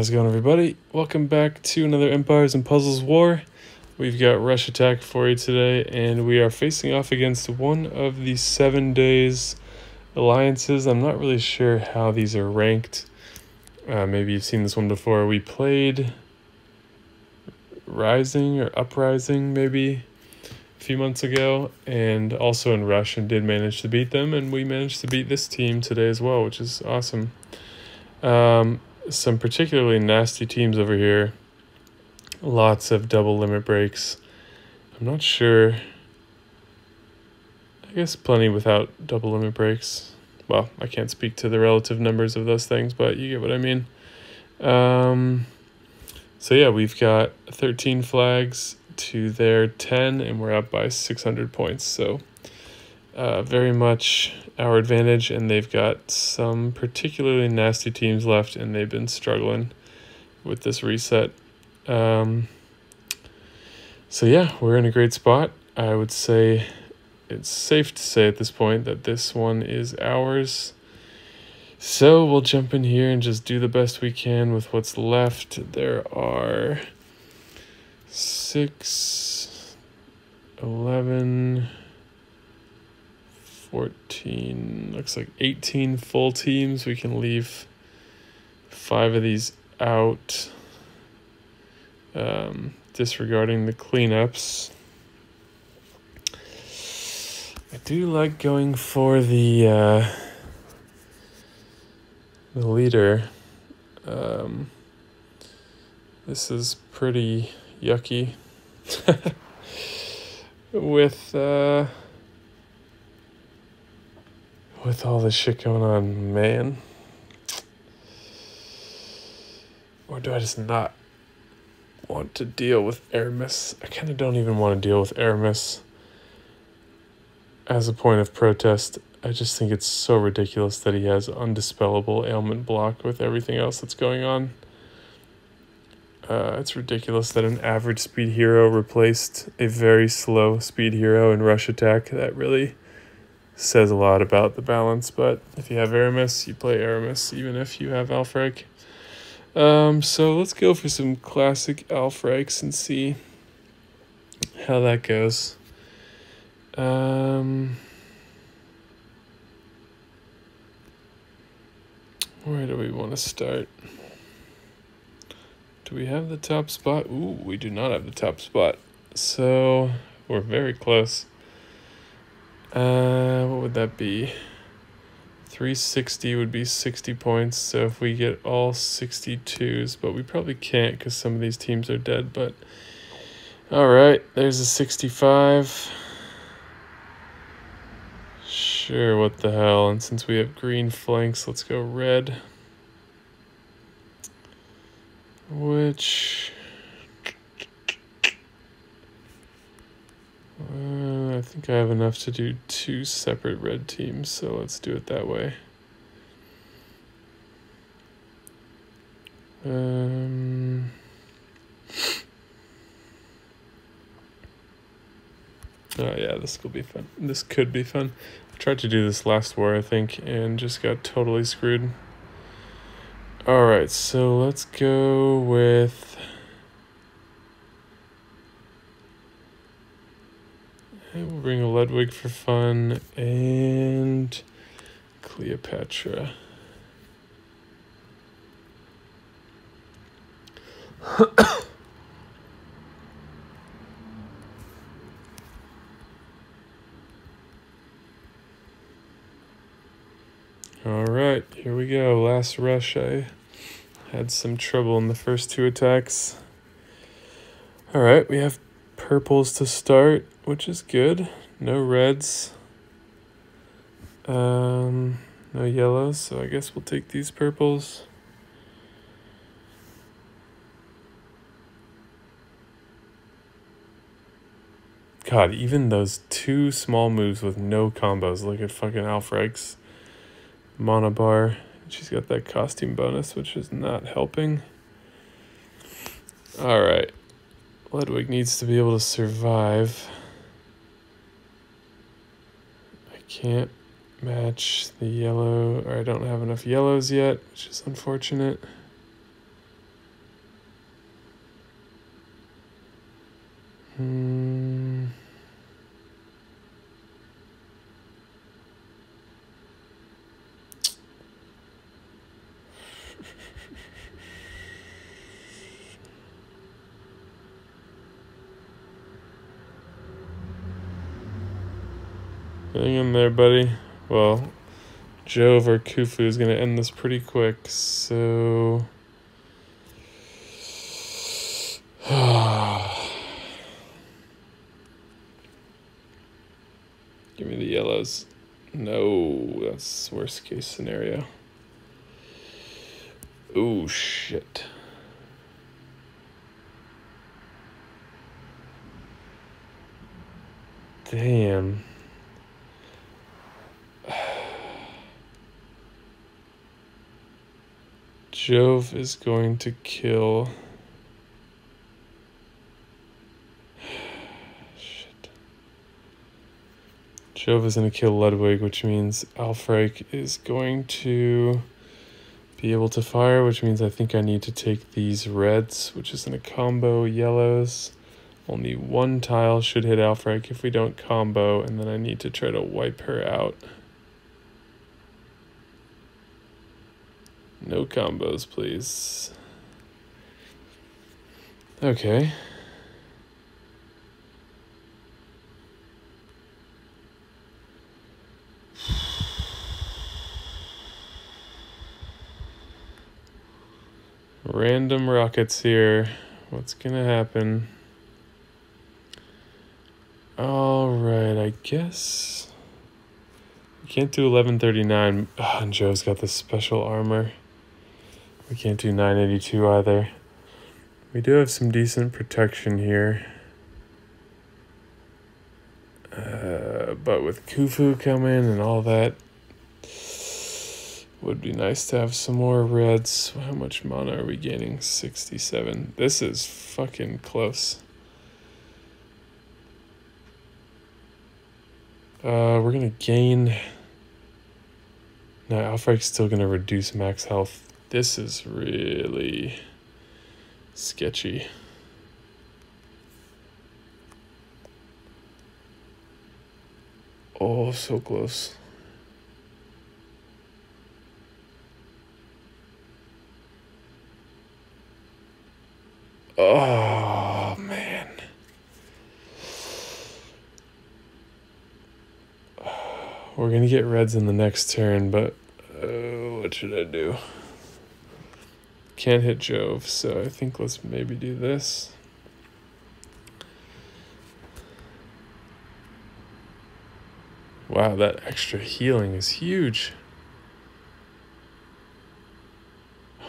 How's it going, everybody? Welcome back to another Empires and Puzzles War. We've got Rush Attack for you today, and we are facing off against one of the seven days alliances. I'm not really sure how these are ranked. Uh, maybe you've seen this one before. We played Rising or Uprising, maybe a few months ago, and also in Rush, and did manage to beat them. And we managed to beat this team today as well, which is awesome. Um, some particularly nasty teams over here. Lots of double limit breaks. I'm not sure. I guess plenty without double limit breaks. Well, I can't speak to the relative numbers of those things, but you get what I mean. Um, so yeah, we've got 13 flags to their 10, and we're up by 600 points. So uh, very much our advantage, and they've got some particularly nasty teams left, and they've been struggling with this reset. Um, so, yeah, we're in a great spot. I would say it's safe to say at this point that this one is ours. So, we'll jump in here and just do the best we can with what's left. There are six, eleven. 14, looks like 18 full teams. We can leave five of these out, um, disregarding the cleanups. I do like going for the uh, the leader. Um, this is pretty yucky with. Uh, with all this shit going on, man. Or do I just not want to deal with Aramis? I kind of don't even want to deal with Aramis as a point of protest. I just think it's so ridiculous that he has undispellable ailment block with everything else that's going on. Uh, it's ridiculous that an average speed hero replaced a very slow speed hero in rush attack. That really says a lot about the balance. But if you have Aramis, you play Aramis, even if you have Alfrike. Um, so let's go for some classic Alfrikes and see how that goes. Um, where do we want to start? Do we have the top spot? Ooh, we do not have the top spot. So we're very close. Uh, what would that be? 360 would be 60 points. So if we get all 62s, but we probably can't because some of these teams are dead. But all right, there's a 65. Sure, what the hell. And since we have green flanks, let's go red. Which Uh, I think I have enough to do two separate red teams, so let's do it that way. Um, oh yeah, this will be fun. This could be fun. I tried to do this last war, I think, and just got totally screwed. Alright, so let's go with... we'll bring a Ludwig for fun and Cleopatra. All right, here we go. Last rush. I had some trouble in the first two attacks. All right, we have purples to start, which is good. No reds. Um, no yellows, so I guess we'll take these purples. God, even those two small moves with no combos. Look at fucking Alfrike's monobar. She's got that costume bonus, which is not helping. All right. Ludwig needs to be able to survive. Can't match the yellow, or I don't have enough yellows yet, which is unfortunate. Hmm. Hang in there, buddy. Well, Jove or Khufu is going to end this pretty quick, so... Give me the yellows. No, that's worst case scenario. Oh, shit. Damn. Jove is going to kill. Shit. Jove is going to kill Ludwig, which means Alfrike is going to be able to fire, which means I think I need to take these reds, which is in a combo yellows. Only one tile should hit Alfrike if we don't combo, and then I need to try to wipe her out. No combos, please. Okay. Random rockets here. What's gonna happen? Alright, I guess... We can't do 1139. Oh, ah, and Jove's got this special armor. We can't do 982 either. We do have some decent protection here. Uh, but with Khufu coming and all that, would be nice to have some more reds. How much mana are we gaining? 67. This is fucking close. Uh, we're gonna gain... No, Alfrike's still gonna reduce max health this is really sketchy. Oh, so close. Oh, man. We're going to get reds in the next turn, but uh, what should I do? Can't hit Jove, so I think let's maybe do this. Wow, that extra healing is huge.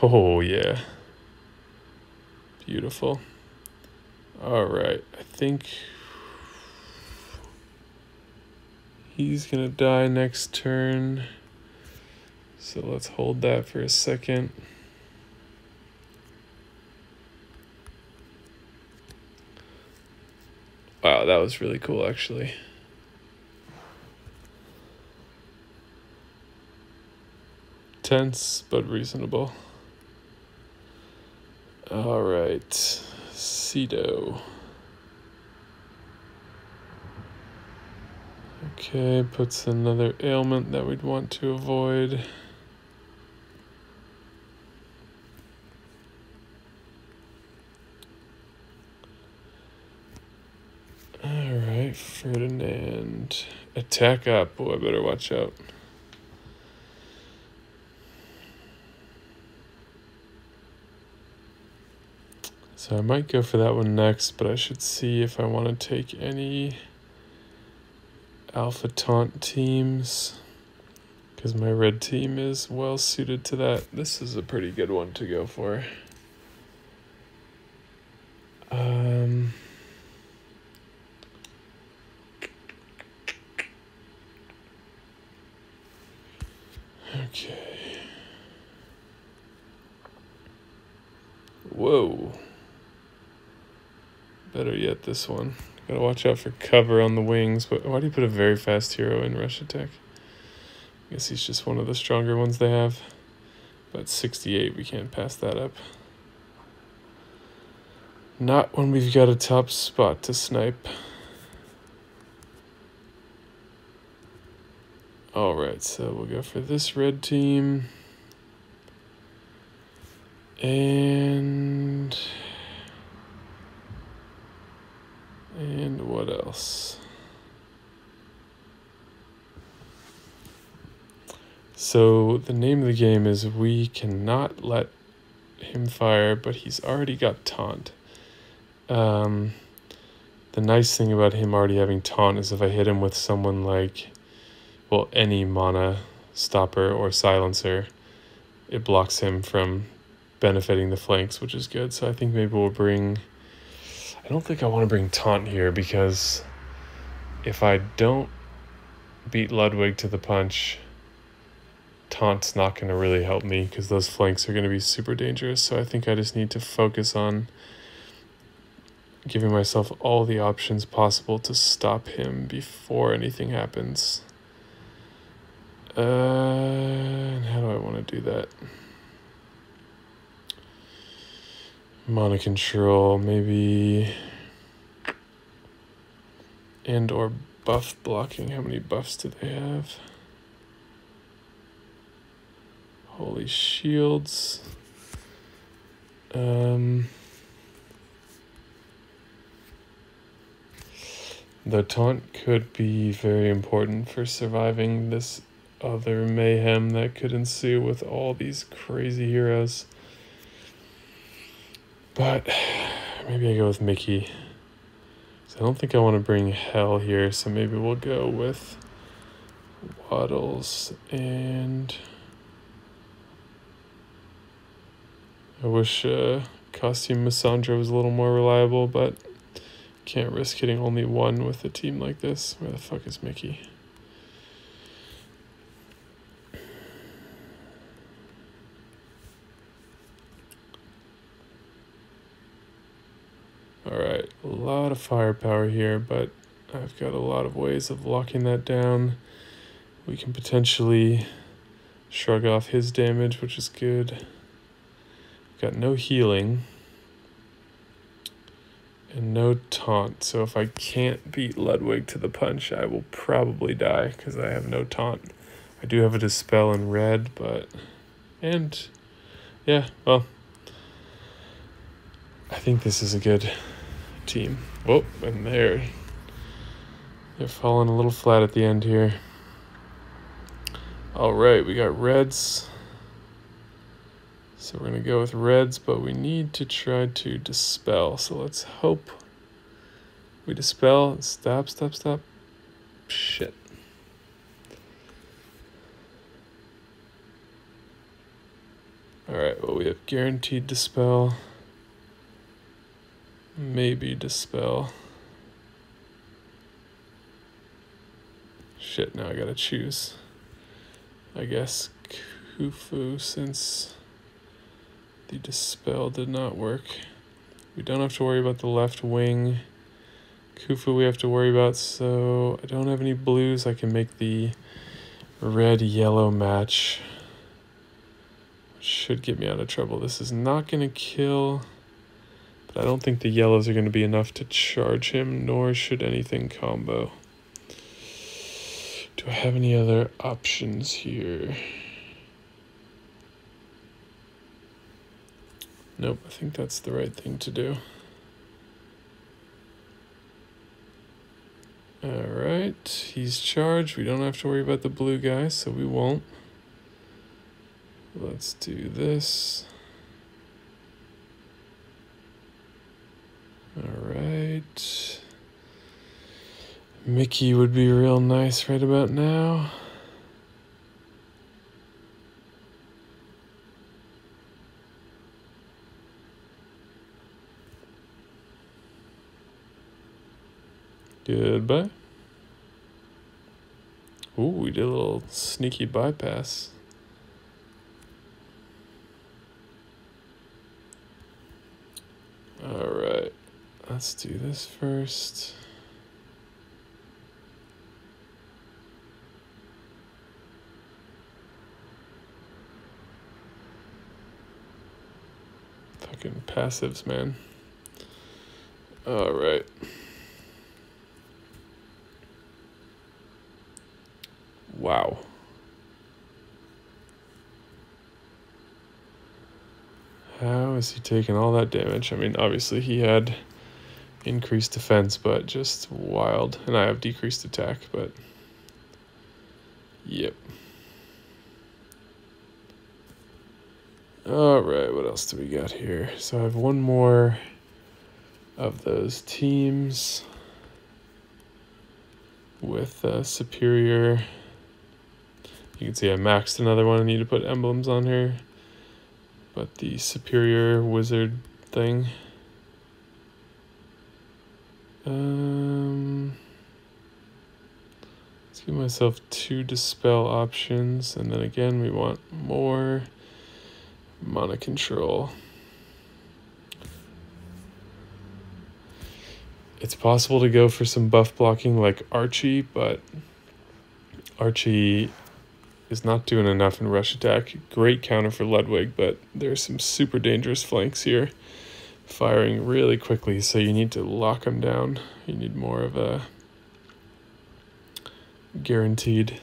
Oh, yeah. Beautiful. All right, I think he's going to die next turn. So let's hold that for a second. That was really cool actually. Tense, but reasonable. All right, Cedo. Okay, puts another ailment that we'd want to avoid. Ferdinand. Attack up. Boy, I better watch out. So I might go for that one next, but I should see if I want to take any Alpha Taunt teams because my red team is well suited to that. This is a pretty good one to go for. Um... Okay. Whoa. Better yet, this one. Gotta watch out for cover on the wings, but why do you put a very fast hero in rush attack? I guess he's just one of the stronger ones they have. But 68, we can't pass that up. Not when we've got a top spot to snipe. Alright, so we'll go for this red team. And... And what else? So the name of the game is we cannot let him fire, but he's already got taunt. Um, the nice thing about him already having taunt is if I hit him with someone like, well, any mana stopper or silencer, it blocks him from benefiting the flanks, which is good. So I think maybe we'll bring. I don't think I want to bring taunt here because if I don't beat Ludwig to the punch, taunt's not going to really help me because those flanks are going to be super dangerous. So I think I just need to focus on giving myself all the options possible to stop him before anything happens. Uh, how do I want to do that? Mana control, maybe. And or buff blocking. How many buffs do they have? Holy shields. Um... The taunt could be very important for surviving this other mayhem that could ensue with all these crazy heroes. But maybe I go with Mickey. So I don't think I want to bring Hell here, so maybe we'll go with Waddles and I wish uh, Costume Missandra was a little more reliable, but can't risk hitting only one with a team like this. Where the fuck is Mickey? A lot of firepower here, but I've got a lot of ways of locking that down. We can potentially shrug off his damage, which is good. Got no healing and no taunt. So if I can't beat Ludwig to the punch, I will probably die because I have no taunt. I do have a dispel in red, but and yeah, well, I think this is a good team. Whoa, and they're they're falling a little flat at the end here. All right, we got reds. So we're going to go with reds, but we need to try to dispel. So let's hope we dispel. Stop, stop, stop. Shit. Alright, well, we have guaranteed dispel. Maybe dispel. Shit, now I gotta choose. I guess Khufu since. The dispel did not work. We don't have to worry about the left wing. Khufu we have to worry about, so I don't have any blues. I can make the red-yellow match. Should get me out of trouble. This is not going to kill, but I don't think the yellows are going to be enough to charge him, nor should anything combo. Do I have any other options here? Nope, I think that's the right thing to do. Alright, he's charged. We don't have to worry about the blue guy, so we won't. Let's do this. Alright. Mickey would be real nice right about now. Goodbye. Ooh, we did a little sneaky bypass. Alright, let's do this first. Fucking passives, man. All right. Wow. How is he taking all that damage? I mean, obviously he had increased defense, but just wild. And I have decreased attack, but yep. All right, what else do we got here? So I have one more of those teams with uh, superior. You can see I maxed another one. I need to put emblems on here but the superior wizard thing. Um, let's give myself two dispel options, and then again, we want more mana control. It's possible to go for some buff blocking like Archie, but Archie is not doing enough in rush attack. Great counter for Ludwig, but there's some super dangerous flanks here. Firing really quickly, so you need to lock them down. You need more of a guaranteed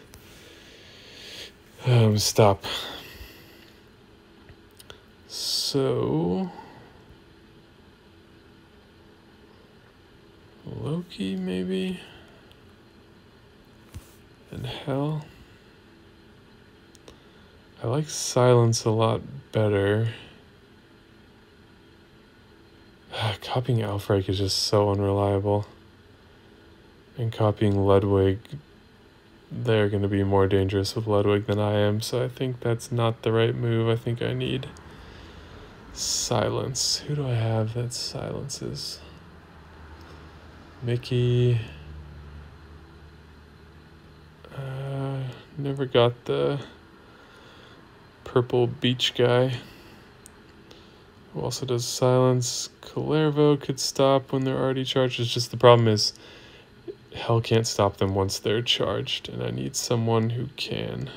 um, stop. So... Loki, maybe? And Hell. I like silence a lot better. Ah, copying Alfrike is just so unreliable. And copying Ludwig, they're going to be more dangerous with Ludwig than I am, so I think that's not the right move. I think I need silence. Who do I have that silences? Mickey. Uh, never got the purple beach guy who also does silence. Kullervo could stop when they're already charged. It's just the problem is hell can't stop them once they're charged, and I need someone who can.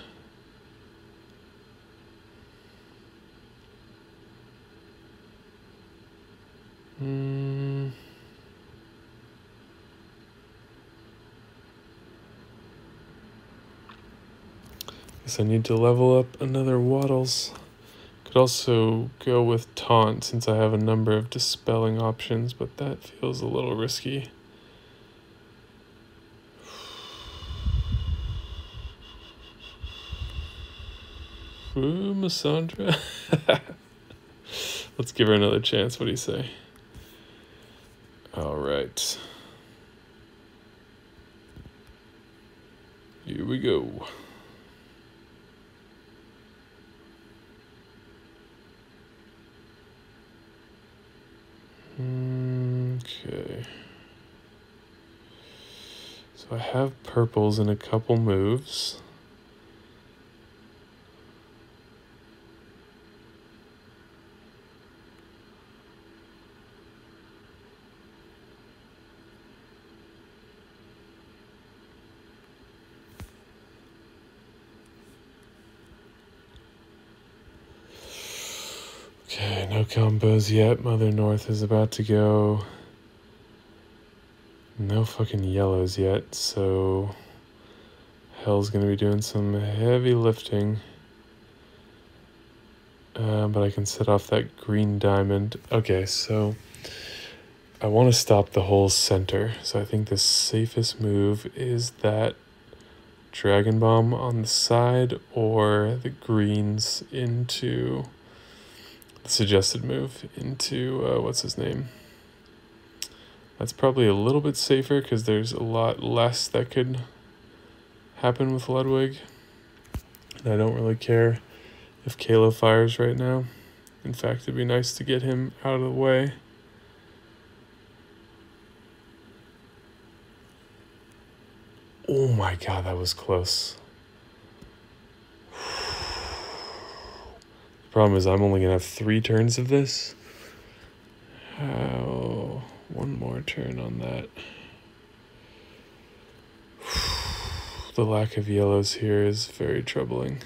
Hmm. Guess I need to level up another Waddles. Could also go with Taunt since I have a number of dispelling options, but that feels a little risky. Ooh. Let's give her another chance. What do you say? All right. Here we go. Okay. So I have purples in a couple moves. Okay, no combos yet. Mother North is about to go. No fucking yellows yet, so Hell's gonna be doing some heavy lifting. Uh, but I can set off that green diamond. Okay, so I want to stop the whole center. So I think the safest move is that Dragon Bomb on the side or the greens into suggested move into uh, what's his name. That's probably a little bit safer because there's a lot less that could happen with Ludwig. And I don't really care if Kalo fires right now. In fact, it'd be nice to get him out of the way. Oh my god, that was close. Problem is, I'm only going to have three turns of this. How? One more turn on that. The lack of yellows here is very troubling.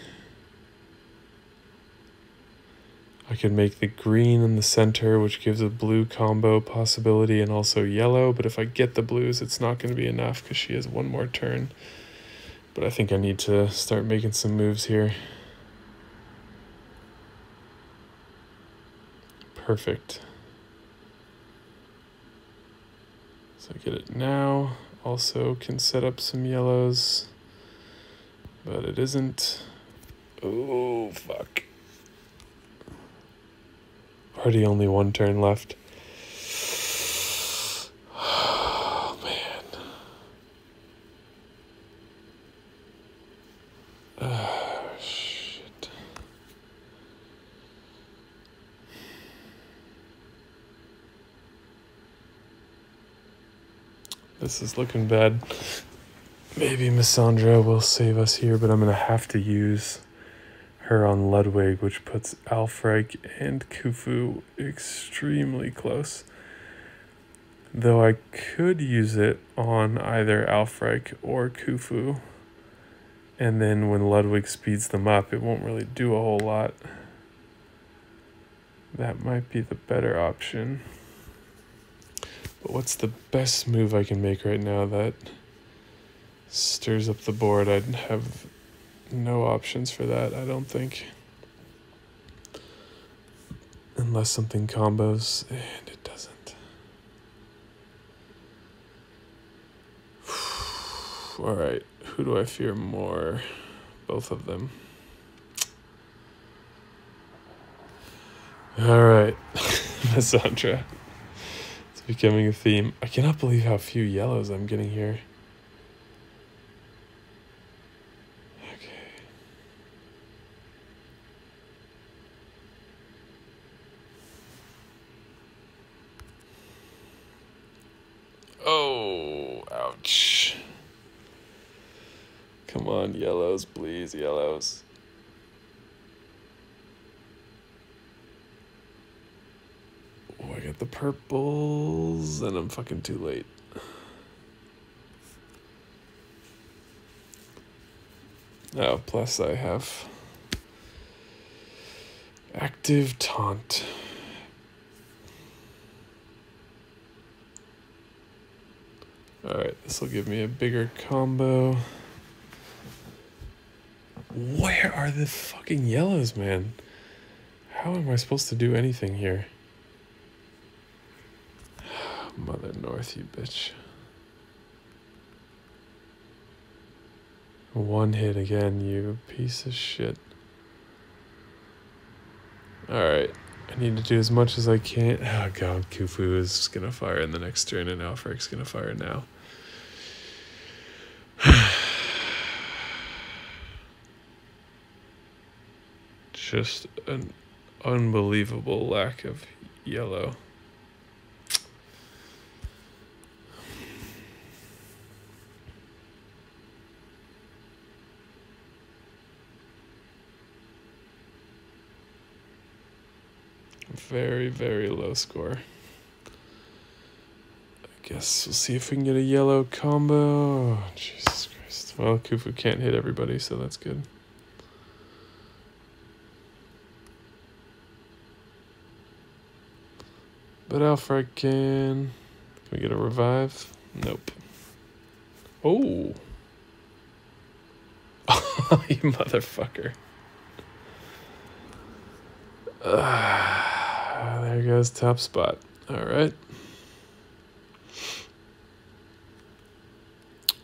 I could make the green in the center, which gives a blue combo possibility and also yellow. But if I get the blues, it's not going to be enough because she has one more turn. But I think I need to start making some moves here. Perfect. So I get it now. Also can set up some yellows, but it isn't. Oh, fuck. Already only one turn left. This is looking bad. Maybe Missandra will save us here, but I'm going to have to use her on Ludwig, which puts Alfrike and Khufu extremely close. Though I could use it on either Alfrike or Khufu. And then when Ludwig speeds them up, it won't really do a whole lot. That might be the better option. But what's the best move I can make right now that stirs up the board? I'd have no options for that, I don't think. Unless something combos, and it doesn't. Alright, who do I fear more? Both of them. Alright, Missandra. Becoming a theme. I cannot believe how few yellows I'm getting here. Oh, ouch. Come on, yellows, please, yellows. Got the purples, and I'm fucking too late. Oh, plus I have active taunt. Alright, this will give me a bigger combo. Where are the fucking yellows, man? How am I supposed to do anything here? North, you bitch. One hit again, you piece of shit. Alright. I need to do as much as I can. Oh god, Khufu is gonna fire in the next turn and Alfrike's gonna fire now. Just an unbelievable lack of yellow. Very, very low score. I guess we'll see if we can get a yellow combo. Jesus Christ. Well, Khufu can't hit everybody, so that's good. But Alfrike can. Can we get a revive? Nope. Oh. you motherfucker. Uh, Ah, there goes top spot. All right.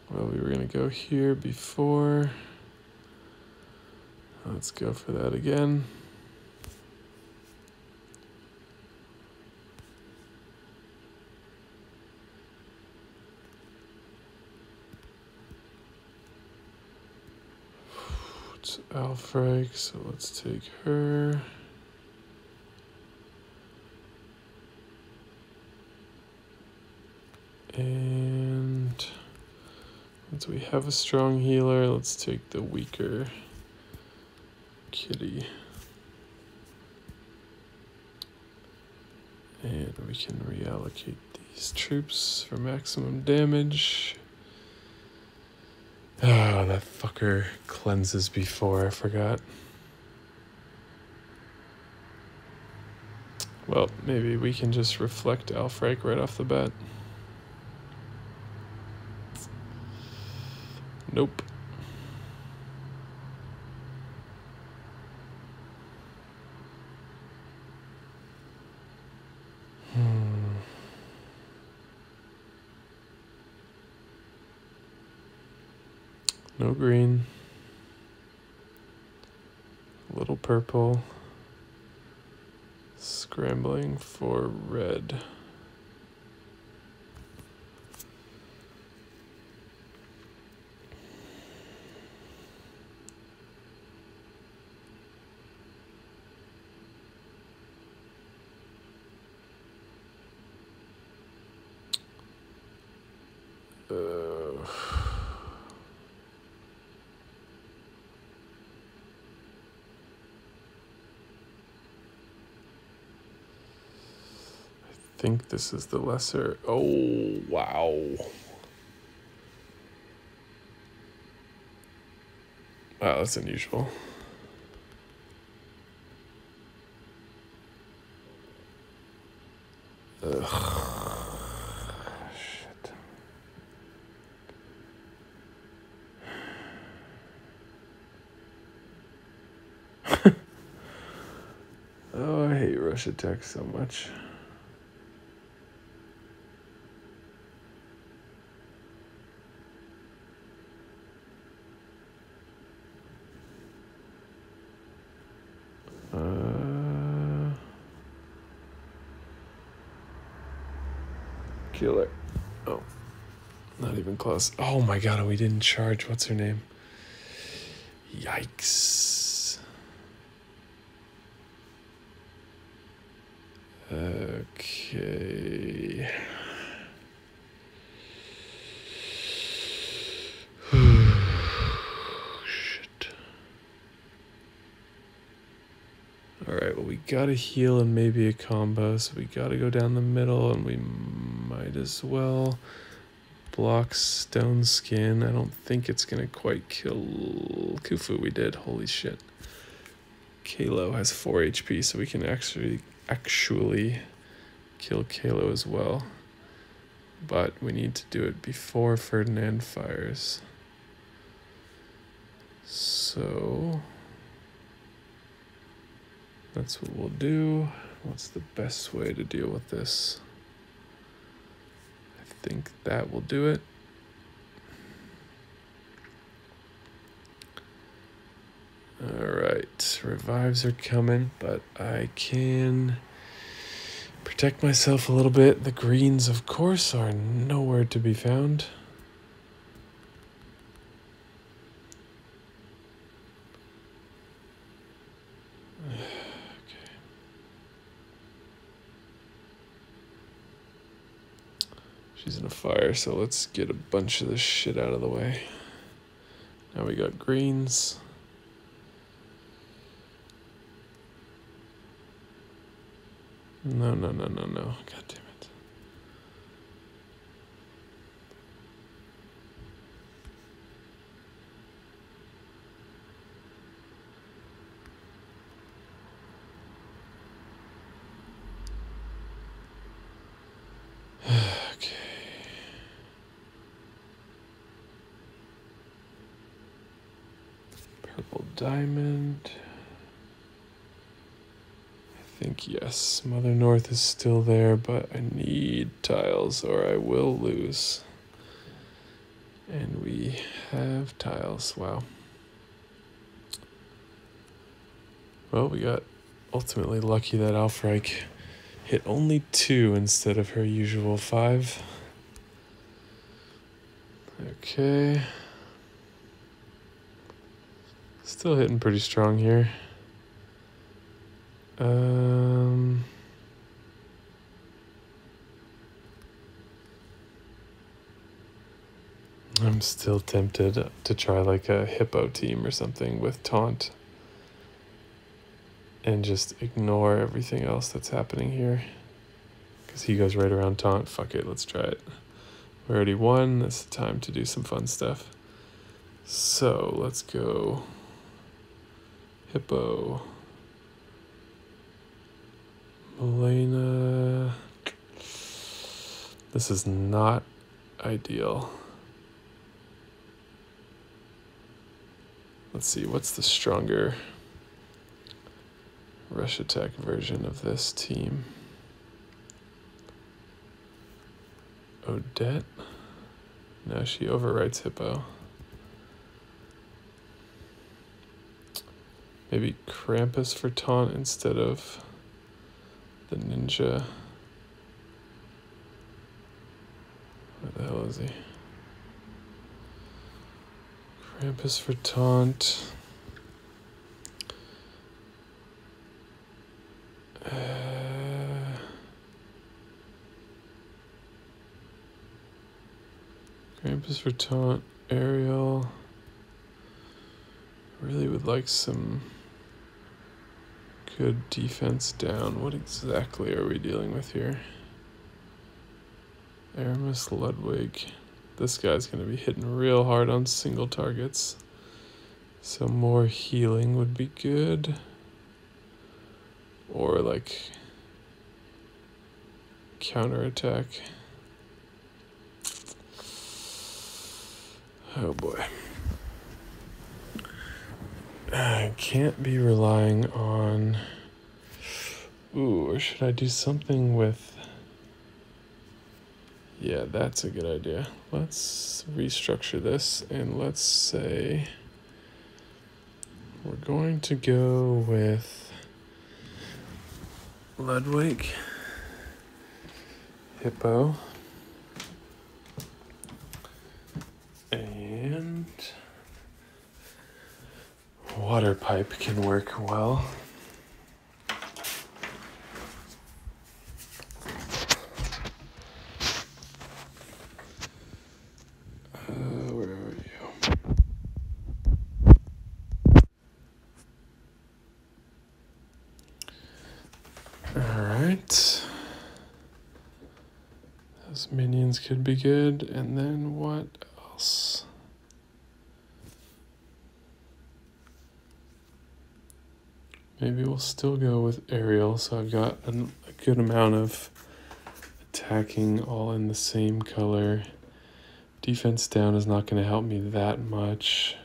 Well, we were going to go here before. Let's go for that again. It's Alfrike, so let's take her. And since we have a strong healer, let's take the weaker kitty. And we can reallocate these troops for maximum damage. Oh, that fucker cleanses before, I forgot. Well, maybe we can just reflect Alfrike right off the bat. Nope. Hmm. No green. A little purple. Scrambling for red. Think this is the lesser. Oh, wow. Wow, that's unusual. Ugh. Shit. oh, I hate rush attack so much. Uh, killer. Oh, not even close. Oh my god, we didn't charge. What's her name? Yikes. Okay. Shit. Alright, well, we gotta heal and maybe a combo, so we gotta go down the middle, and we might as well block Stone Skin. I don't think it's gonna quite kill Khufu. We did. Holy shit. Kalo has 4 HP, so we can actually actually kill Kalo as well. But we need to do it before Ferdinand fires. So that's what we'll do. What's the best way to deal with this? Think that will do it. All right, revives are coming, but I can protect myself a little bit. The greens, of course, are nowhere to be found. Fire, so let's get a bunch of this shit out of the way. Now we got greens. No, no, no, no, no. God damn it. okay. Purple diamond. I think yes, Mother North is still there, but I need tiles or I will lose. And we have tiles. Wow. Well, we got ultimately lucky that Alfrike hit only two instead of her usual five. Okay. Still hitting pretty strong here. Um, I'm still tempted to try like a hippo team or something with taunt and just ignore everything else that's happening here. Because he goes right around taunt. Fuck it, let's try it. We already won. It's the time to do some fun stuff. So let's go. Hippo. Elena. This is not ideal. Let's see, what's the stronger rush attack version of this team? Odette? No, she overwrites Hippo. Maybe Krampus for taunt instead of the ninja. Where the hell is he? Krampus for taunt. Uh, Krampus for taunt. Ariel. Really would like some good defense down. What exactly are we dealing with here? Aramis Ludwig. This guy's going to be hitting real hard on single targets. So more healing would be good. Or like counterattack. Oh boy. I can't be relying on. Ooh, or should I do something with. Yeah, that's a good idea. Let's restructure this and let's say we're going to go with Ludwig, Hippo, and water pipe can work well. Uh, where are you? All right. Those minions could be good. And then what else? Maybe we'll still go with Ariel. So I've got an, a good amount of attacking all in the same color. Defense down is not going to help me that much.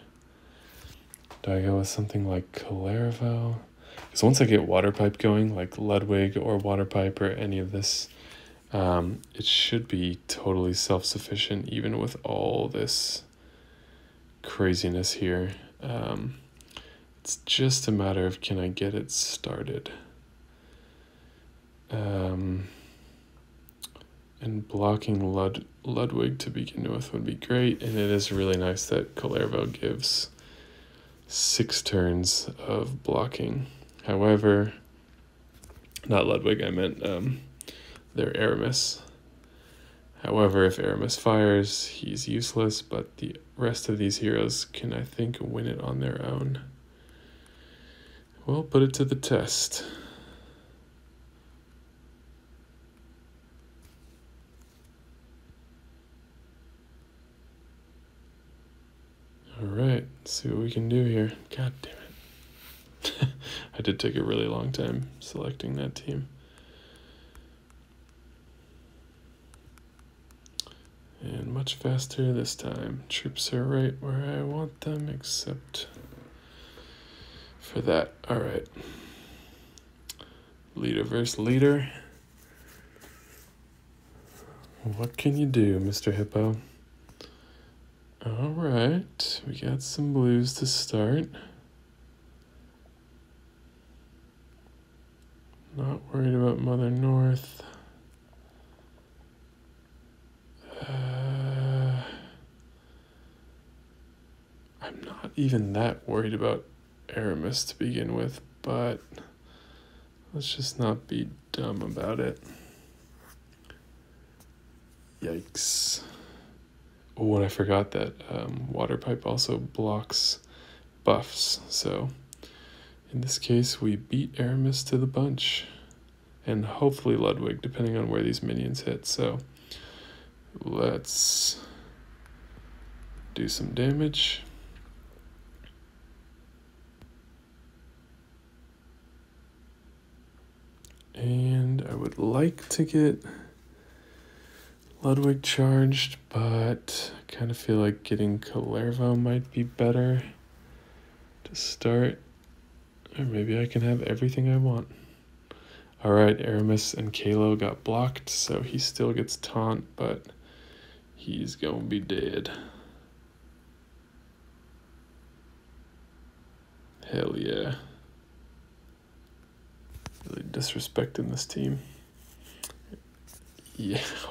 Do I go with something like Kullervo? Because once I get water pipe going, like Ludwig or water pipe or any of this, um, it should be totally self-sufficient even with all this craziness here. Um, it's just a matter of can I get it started. Um, and blocking Lud Ludwig to begin with would be great. And it is really nice that Kullervo gives six turns of blocking. However, not Ludwig, I meant um, their Aramis. However, if Aramis fires, he's useless, but the rest of these heroes can, I think, win it on their own. Well, put it to the test. All right, see what we can do here. God damn it. I did take a really long time selecting that team. And much faster this time. Troops are right where I want them, except for that. All right. Leader versus leader. What can you do, Mr. Hippo? All right, we got some blues to start. Not worried about Mother North. Uh, I'm not even that worried about Aramis to begin with, but let's just not be dumb about it. Yikes. Oh, and I forgot that um, water pipe also blocks buffs. So in this case, we beat Aramis to the bunch. And hopefully Ludwig, depending on where these minions hit. So let's do some damage. And I would like to get Ludwig charged, but I kind of feel like getting Kullervo might be better to start. Or maybe I can have everything I want. Alright, Aramis and Kalo got blocked, so he still gets taunt, but he's gonna be dead. Hell yeah. Disrespecting this team. Yeah.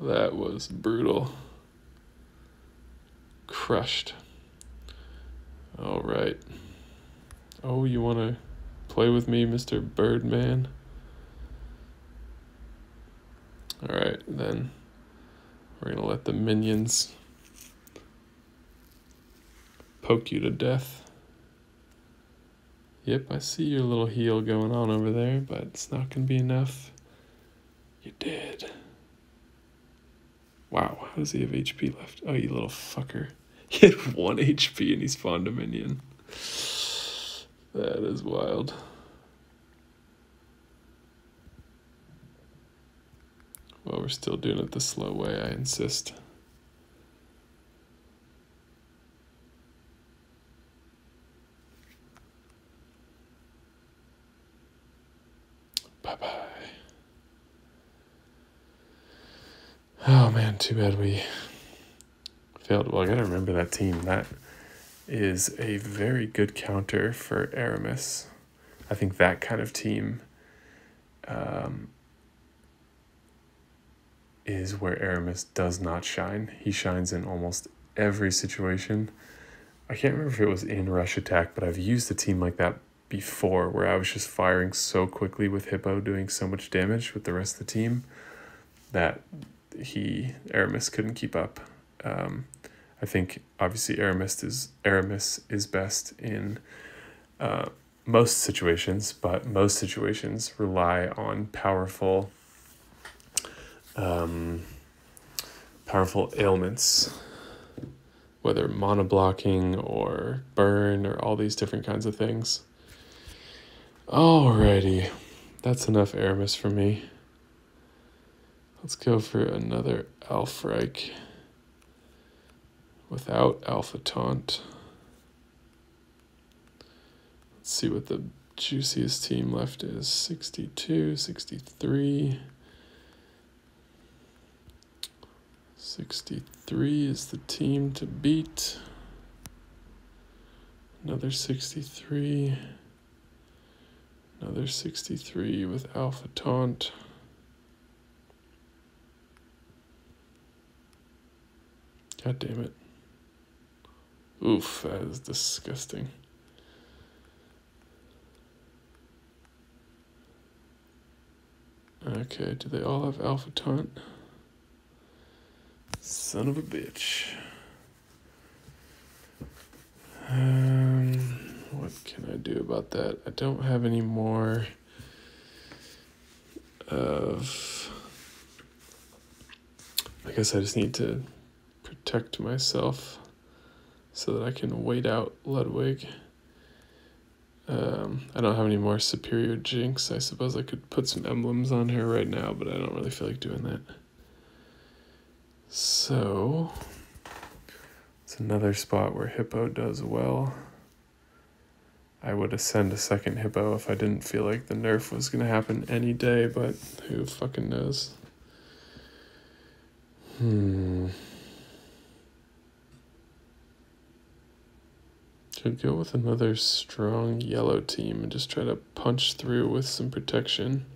that was brutal. Crushed. All right. Oh, you want to play with me, Mr. Birdman? All right, then we're going to let the minions poke you to death. Yep, I see your little heal going on over there, but it's not going to be enough. You did. Wow, how does he have HP left? Oh, you little fucker. He had one HP and he's Fawn Dominion. That is wild. Well, we're still doing it the slow way, I insist. Too bad we failed. Well, I gotta remember that team. That is a very good counter for Aramis. I think that kind of team um, is where Aramis does not shine. He shines in almost every situation. I can't remember if it was in Rush Attack, but I've used a team like that before where I was just firing so quickly with Hippo doing so much damage with the rest of the team that he Aramis couldn't keep up. Um, I think obviously Aramis is Aramis is best in uh, most situations, but most situations rely on powerful um, powerful ailments, whether mono blocking or burn or all these different kinds of things. Alrighty, that's enough Aramis for me. Let's go for another Alfrike without Alpha Taunt. Let's see what the juiciest team left is 62, 63. 63 is the team to beat. Another 63. Another 63 with Alpha Taunt. God damn it. Oof, that is disgusting. Okay, do they all have Alpha Taunt? Son of a bitch. Um, what can I do about that? I don't have any more of. I guess I just need to protect myself so that I can wait out Ludwig. Um, I don't have any more superior jinx. I suppose I could put some emblems on her right now, but I don't really feel like doing that. So, it's another spot where Hippo does well. I would ascend a second Hippo if I didn't feel like the nerf was going to happen any day, but who fucking knows? Hmm. Could go with another strong yellow team and just try to punch through with some protection.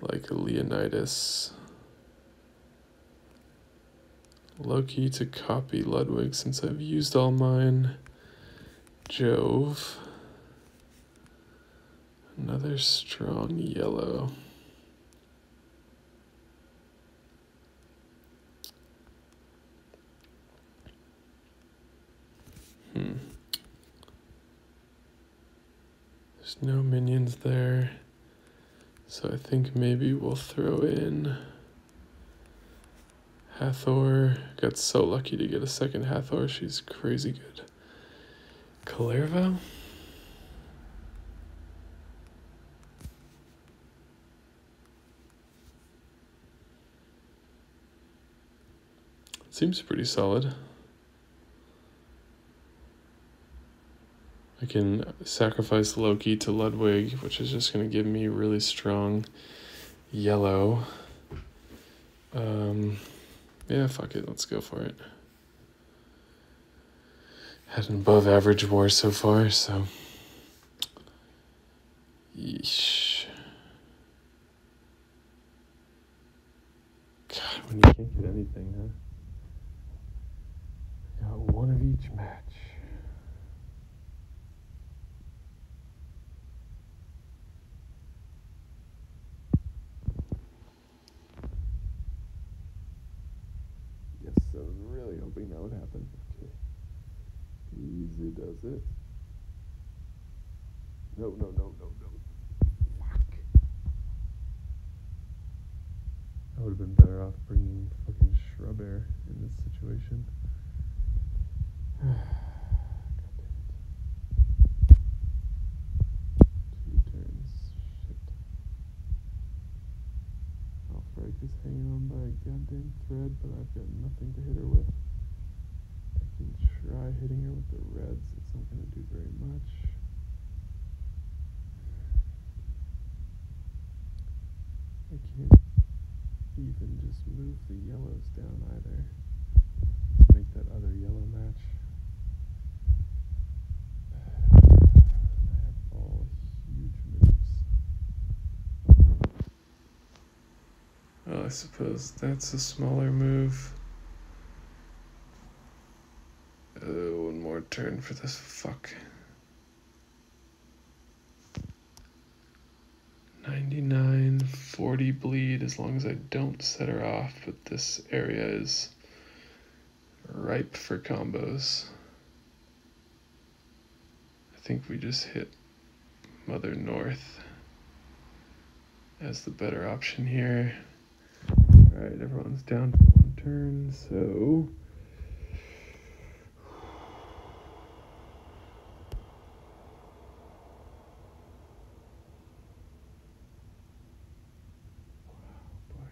Like Leonidas. Loki to copy Ludwig since I've used all mine. Jove. Another strong yellow. Hmm. There's no minions there. So I think maybe we'll throw in Hathor. Got so lucky to get a second Hathor. She's crazy good. Kullervo? Seems pretty solid. I can sacrifice Loki to Ludwig, which is just going to give me really strong yellow. Um, yeah, fuck it, let's go for it. Had an above average war so far, so. Yeesh. God, when you can't get anything, huh? Got one of each match. Yes, I was really hoping that would happen. Okay. It. No, no, no, no, no. Fuck. I would have been better off bringing fucking shrub air in this situation. Two turns. Shit. Alfrike is hanging on by a goddamn thread, but I've got nothing to hit her with. I can try hitting her with the reds. It's not going to do very much. I can't even just move the yellows down either. Make that other yellow match. I oh, I suppose that's a smaller move. Oh, one more turn for this fuck. 99, 40 bleed as long as I don't set her off, but this area is ripe for combos. I think we just hit Mother North as the better option here. Alright, everyone's down to one turn, so. Wow, boy.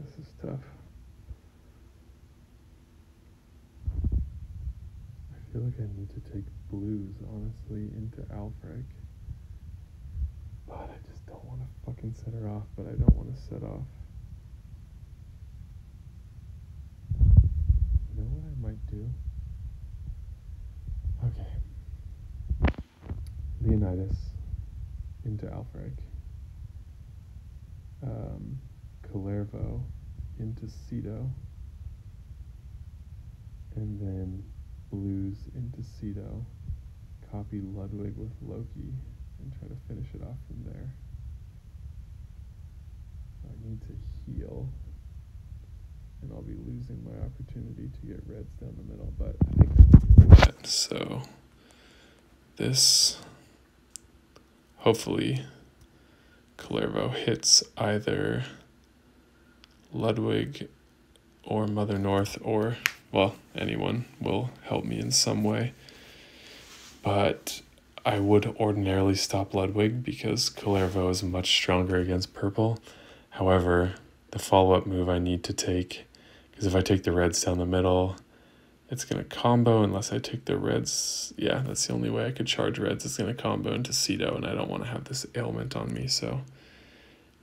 This is tough. I need to take blues, honestly, into Alfrike. But I just don't want to fucking set her off, but I don't want to set off. You know what I might do? Okay. Leonidas into Alfrike. Um, Kullervo into Cedo. And then Blues into Cedo. Copy Ludwig with Loki and try to finish it off from there. I need to heal. And I'll be losing my opportunity to get reds down the middle, but I think do that. So this hopefully Kullervo hits either Ludwig or Mother North or well, anyone will help me in some way. But I would ordinarily stop Ludwig because Kullervo is much stronger against purple. However, the follow up move I need to take, because if I take the reds down the middle, it's going to combo unless I take the reds. Yeah, that's the only way I could charge reds. It's going to combo into Cedo, and I don't want to have this ailment on me, so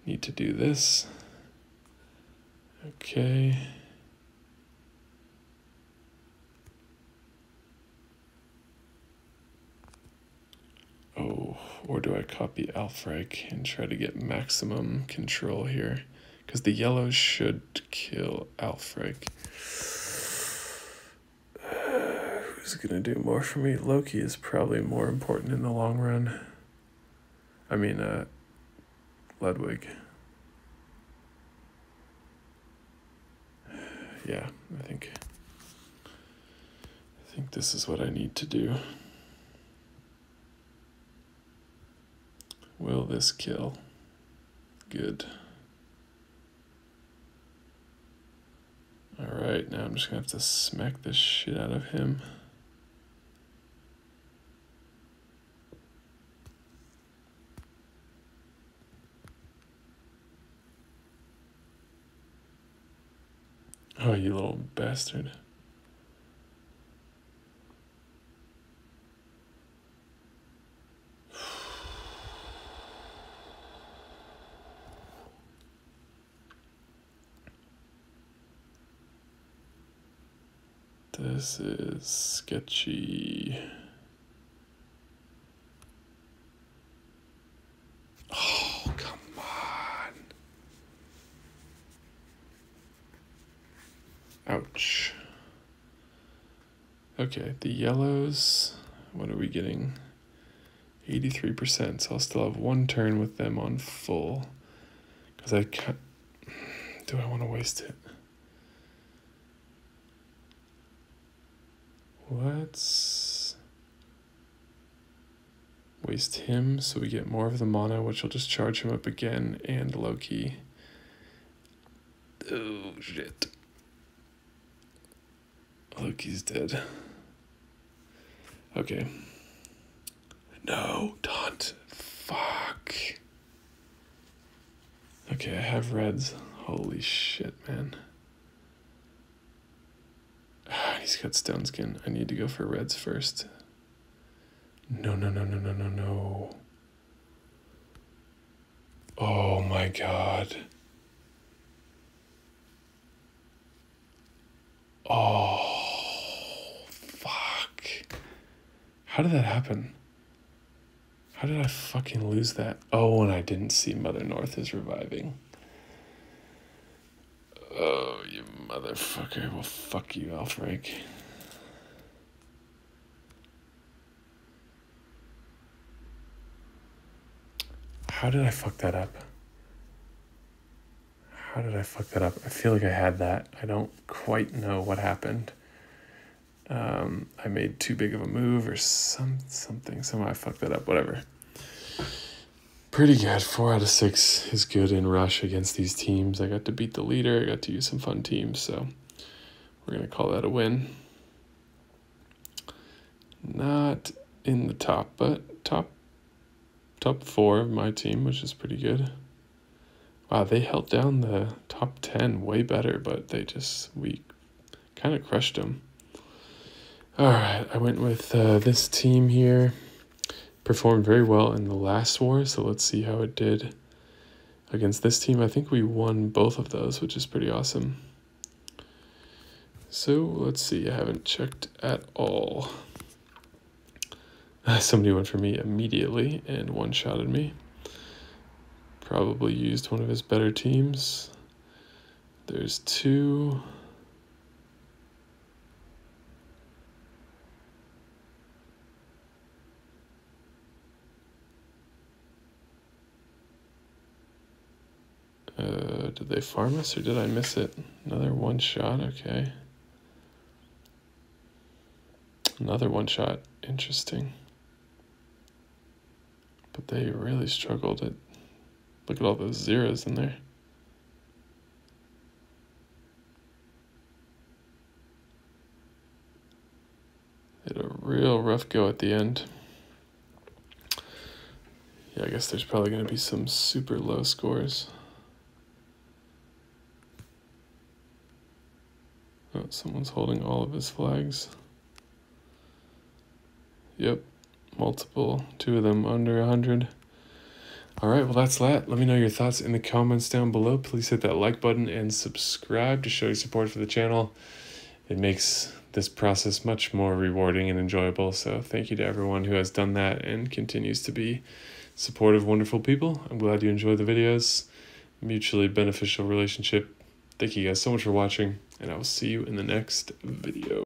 need to do this. Okay. Oh, or do I copy Alfrike and try to get maximum control here? Because the yellows should kill Alfrike. Uh, who's going to do more for me? Loki is probably more important in the long run. I mean, uh, Ludwig. Yeah, I think. I think this is what I need to do. Will this kill? Good. Alright, now I'm just gonna have to smack the shit out of him. Oh, you little bastard. This is sketchy. Oh, come on. Ouch. Okay, the yellows, what are we getting? 83%, so I'll still have one turn with them on full. Because I can't. Do I want to waste it? Let's waste him so we get more of the mana, which will just charge him up again and Loki. Oh shit. Loki's dead. Okay. No, don't. Fuck. Okay, I have reds. Holy shit, man. He's got stone skin. I need to go for reds first. No, no, no, no, no, no, no. Oh my god. Oh, fuck. How did that happen? How did I fucking lose that? Oh, and I didn't see Mother North is reviving. Oh, you motherfucker. Well, fuck you, Alfred. How did I fuck that up? How did I fuck that up? I feel like I had that. I don't quite know what happened. Um, I made too big of a move or some something. Somehow I fucked that up. Whatever pretty good. Four out of six is good in rush against these teams. I got to beat the leader. I got to use some fun teams, so we're gonna call that a win. Not in the top, but top top four of my team, which is pretty good. Wow, they held down the top ten way better, but they just we kind of crushed them. All right, I went with uh, this team here performed very well in the last war, so let's see how it did against this team. I think we won both of those, which is pretty awesome. So let's see, I haven't checked at all. Somebody went for me immediately and one shotted me. Probably used one of his better teams. There's two. Uh, did they farm us or did I miss it? Another one shot, okay. Another one shot, interesting. But they really struggled at, look at all those zeros in there. Had a real rough go at the end. Yeah, I guess there's probably going to be some super low scores. Oh, someone's holding all of his flags. Yep, multiple, two of them under 100. All right, well, that's that. Let me know your thoughts in the comments down below. Please hit that like button and subscribe to show your support for the channel. It makes this process much more rewarding and enjoyable. So thank you to everyone who has done that and continues to be supportive, wonderful people. I'm glad you enjoy the videos. Mutually beneficial relationship Thank you guys so much for watching, and I will see you in the next video.